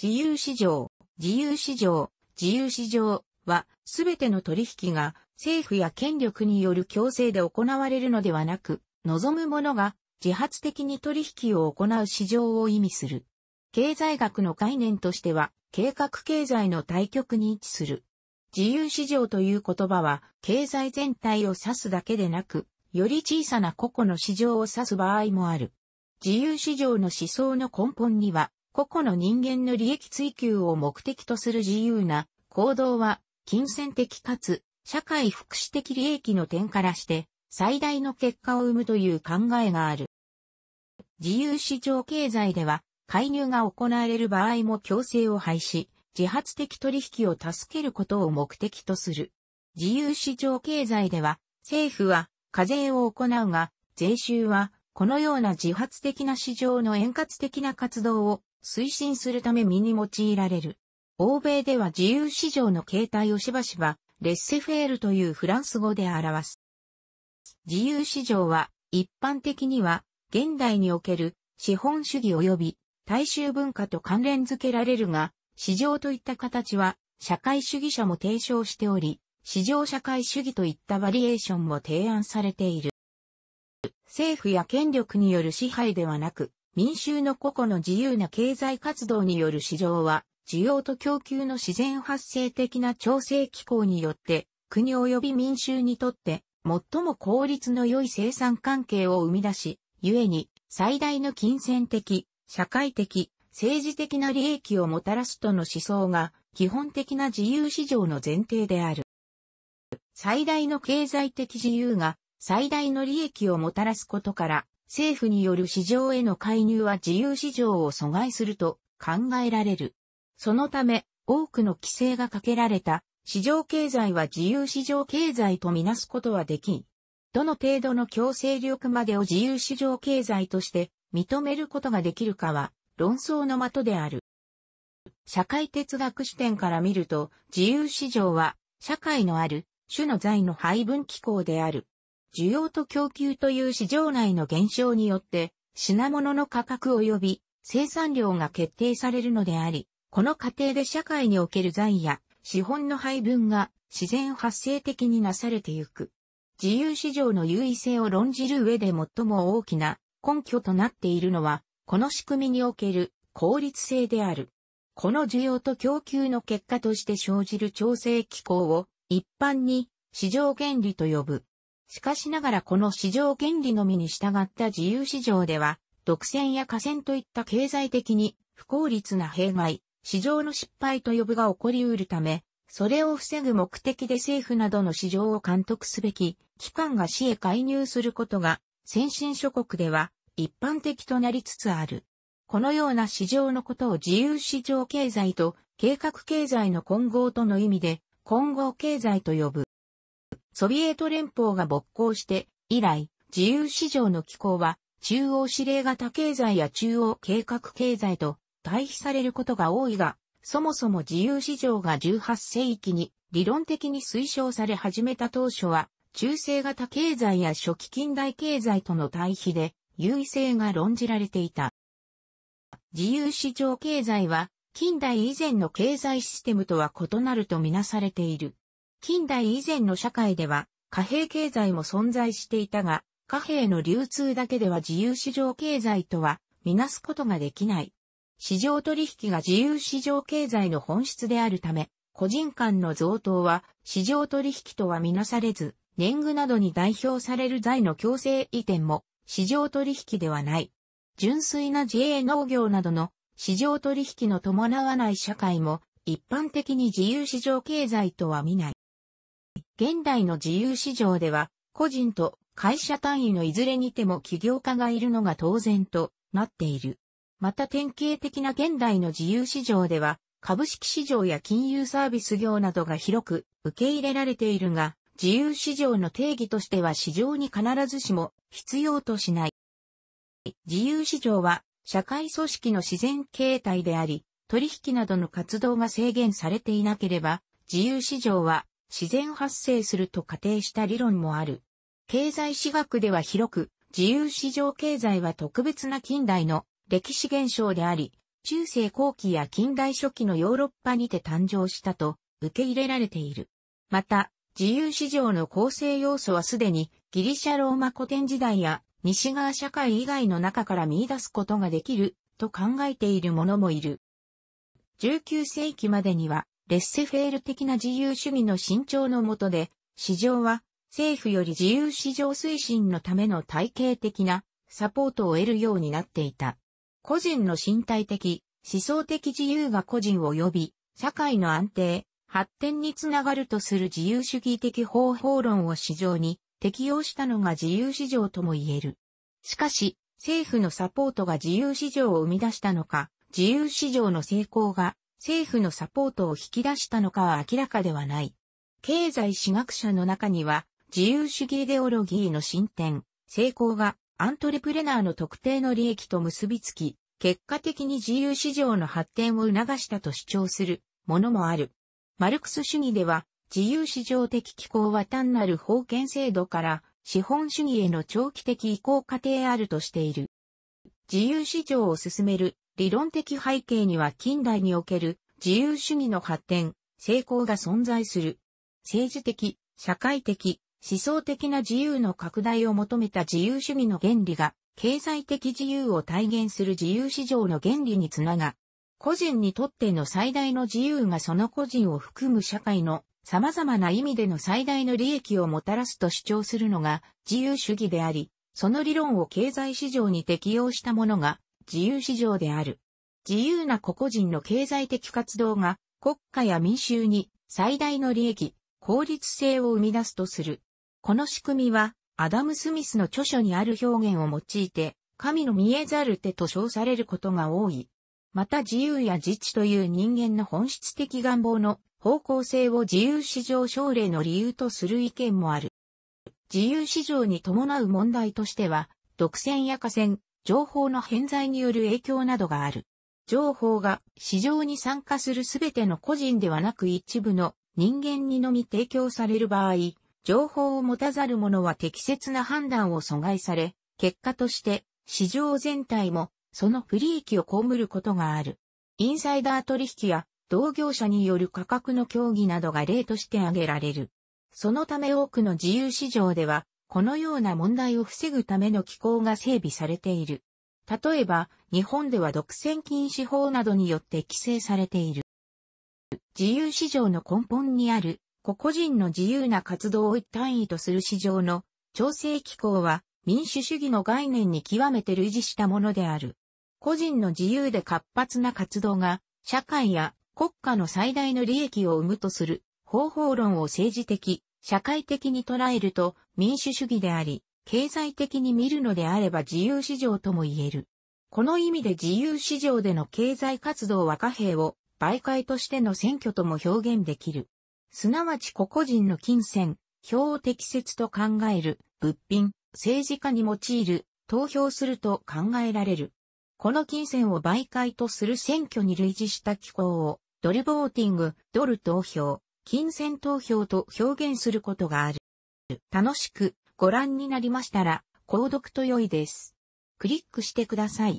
自由市場、自由市場、自由市場は、すべての取引が政府や権力による強制で行われるのではなく、望む者が自発的に取引を行う市場を意味する。経済学の概念としては、計画経済の対極に位置する。自由市場という言葉は、経済全体を指すだけでなく、より小さな個々の市場を指す場合もある。自由市場の思想の根本には、個々の人間の利益追求を目的とする自由な行動は、金銭的かつ、社会福祉的利益の点からして、最大の結果を生むという考えがある。自由市場経済では、介入が行われる場合も強制を廃止、自発的取引を助けることを目的とする。自由市場経済では、政府は課税を行うが、税収は、このような自発的な市場の円滑的な活動を推進するため身に用いられる。欧米では自由市場の形態をしばしば、レッセフェールというフランス語で表す。自由市場は、一般的には、現代における資本主義及び大衆文化と関連づけられるが、市場といった形は社会主義者も提唱しており、市場社会主義といったバリエーションも提案されている。政府や権力による支配ではなく、民衆の個々の自由な経済活動による市場は、需要と供給の自然発生的な調整機構によって、国及び民衆にとって、最も効率の良い生産関係を生み出し、故に、最大の金銭的、社会的、政治的な利益をもたらすとの思想が、基本的な自由市場の前提である。最大の経済的自由が最大の利益をもたらすことから、政府による市場への介入は自由市場を阻害すると考えられる。そのため、多くの規制がかけられた市場経済は自由市場経済とみなすことはできん。どの程度の強制力までを自由市場経済として認めることができるかは論争の的である。社会哲学視点から見ると自由市場は社会のある種の財の配分機構である。需要と供給という市場内の減少によって、品物の価格及び生産量が決定されるのであり、この過程で社会における財や資本の配分が自然発生的になされてゆく。自由市場の優位性を論じる上で最も大きな根拠となっているのは、この仕組みにおける効率性である。この需要と供給の結果として生じる調整機構を一般に市場原理と呼ぶ。しかしながらこの市場原理のみに従った自由市場では、独占や河川といった経済的に不効率な弊害、市場の失敗と呼ぶが起こり得るため、それを防ぐ目的で政府などの市場を監督すべき機関が市へ介入することが先進諸国では一般的となりつつある。このような市場のことを自由市場経済と計画経済の混合との意味で混合経済と呼ぶ。ソビエト連邦が勃興して以来、自由市場の機構は中央指令型経済や中央計画経済と対比されることが多いが、そもそも自由市場が18世紀に理論的に推奨され始めた当初は、中世型経済や初期近代経済との対比で優位性が論じられていた。自由市場経済は近代以前の経済システムとは異なるとみなされている。近代以前の社会では貨幣経済も存在していたが、貨幣の流通だけでは自由市場経済とはみなすことができない。市場取引が自由市場経済の本質であるため、個人間の贈答は市場取引とはみなされず、年貢などに代表される財の強制移転も市場取引ではない。純粋な自営農業などの市場取引の伴わない社会も一般的に自由市場経済とは見ない。現代の自由市場では個人と会社単位のいずれにても起業家がいるのが当然となっている。また典型的な現代の自由市場では株式市場や金融サービス業などが広く受け入れられているが、自由市場の定義としては市場に必ずしも必要としない。自由市場は社会組織の自然形態であり、取引などの活動が制限されていなければ、自由市場は自然発生すると仮定した理論もある。経済史学では広く、自由市場経済は特別な近代の歴史現象であり、中世後期や近代初期のヨーロッパにて誕生したと受け入れられている。また、自由市場の構成要素はすでにギリシャローマ古典時代や西側社会以外の中から見出すことができると考えている者もいる。19世紀までにはレッセフェール的な自由主義の伸長のもとで、市場は政府より自由市場推進のための体系的なサポートを得るようになっていた。個人の身体的、思想的自由が個人を呼び、社会の安定、発展につながるとする自由主義的方法論を市場に適用したのが自由市場とも言える。しかし、政府のサポートが自由市場を生み出したのか、自由市場の成功が政府のサポートを引き出したのかは明らかではない。経済史学者の中には、自由主義イデオロギーの進展、成功がアントレプレナーの特定の利益と結びつき、結果的に自由市場の発展を促したと主張するものもある。マルクス主義では、自由市場的機構は単なる封建制度から資本主義への長期的移行過程あるとしている。自由市場を進める理論的背景には近代における自由主義の発展、成功が存在する。政治的、社会的、思想的な自由の拡大を求めた自由主義の原理が、経済的自由を体現する自由市場の原理につなが、個人にとっての最大の自由がその個人を含む社会の様々な意味での最大の利益をもたらすと主張するのが自由主義であり、その理論を経済市場に適用したものが自由市場である。自由な個々人の経済的活動が国家や民衆に最大の利益、効率性を生み出すとする。この仕組みは、アダム・スミスの著書にある表現を用いて、神の見えざる手と称されることが多い。また自由や自治という人間の本質的願望の方向性を自由市場奨励の理由とする意見もある。自由市場に伴う問題としては、独占や河川、情報の偏在による影響などがある。情報が市場に参加するすべての個人ではなく一部の人間にのみ提供される場合、情報を持たざる者は適切な判断を阻害され、結果として市場全体もその不利益を被ることがある。インサイダー取引や同業者による価格の協議などが例として挙げられる。そのため多くの自由市場では、このような問題を防ぐための機構が整備されている。例えば、日本では独占禁止法などによって規制されている。自由市場の根本にある個々人の自由な活動を一単位とする市場の調整機構は民主主義の概念に極めて類似したものである。個人の自由で活発な活動が社会や国家の最大の利益を生むとする方法論を政治的、社会的に捉えると民主主義であり、経済的に見るのであれば自由市場とも言える。この意味で自由市場での経済活動は貨幣を媒介としての選挙とも表現できる。すなわち個々人の金銭、票を適切と考える、物品、政治家に用いる、投票すると考えられる。この金銭を媒介とする選挙に類似した機構を、ドルボーティング、ドル投票、金銭投票と表現することがある。楽しくご覧になりましたら、購読と良いです。クリックしてください。